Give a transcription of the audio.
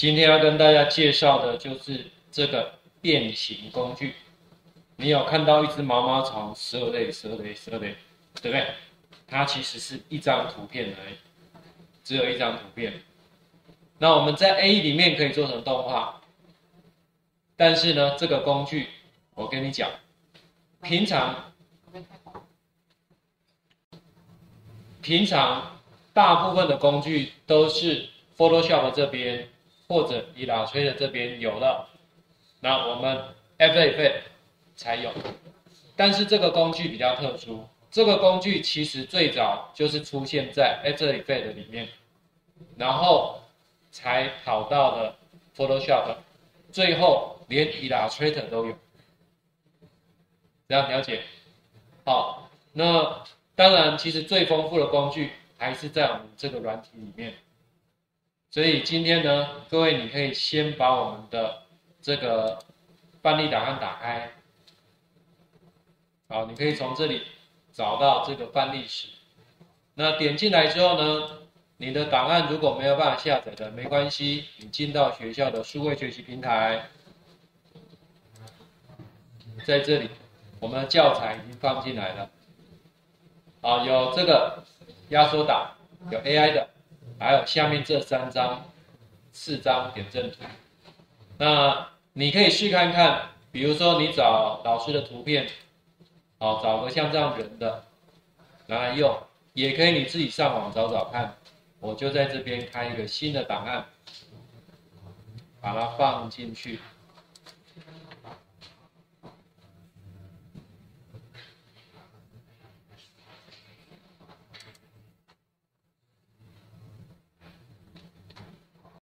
今天要跟大家介绍的就是这个变形工具。你有看到一只毛毛虫，蛇类、蛇类、蛇类，对不对？它其实是一张图片而已，只有一张图片。那我们在 A 里面可以做成动画，但是呢，这个工具我跟你讲，平常平常大部分的工具都是 Photoshop 这边或者 Illustrator 这边有了，那我们 After Effects 才有。但是这个工具比较特殊，这个工具其实最早就是出现在 After Effects 里面，然后才跑到了 Photoshop，最后连 Illustrator 都有。这样了解？好，那当然，其实最丰富的工具还是在我们这个软体里面。所以今天呢，各位你可以先把我们的这个范例档案打开。好，你可以从这里找到这个范例史。那点进来之后呢，你的档案如果没有办法下载的，没关系，你进到学校的数位学习平台，在这里。我们的教材已经放进来了，啊，有这个压缩档，有 AI 的，还有下面这三张、四张点阵图。那你可以试看看，比如说你找老师的图片，好，找个像这样人的拿来用，也可以你自己上网找找看。我就在这边开一个新的档案，把它放进去。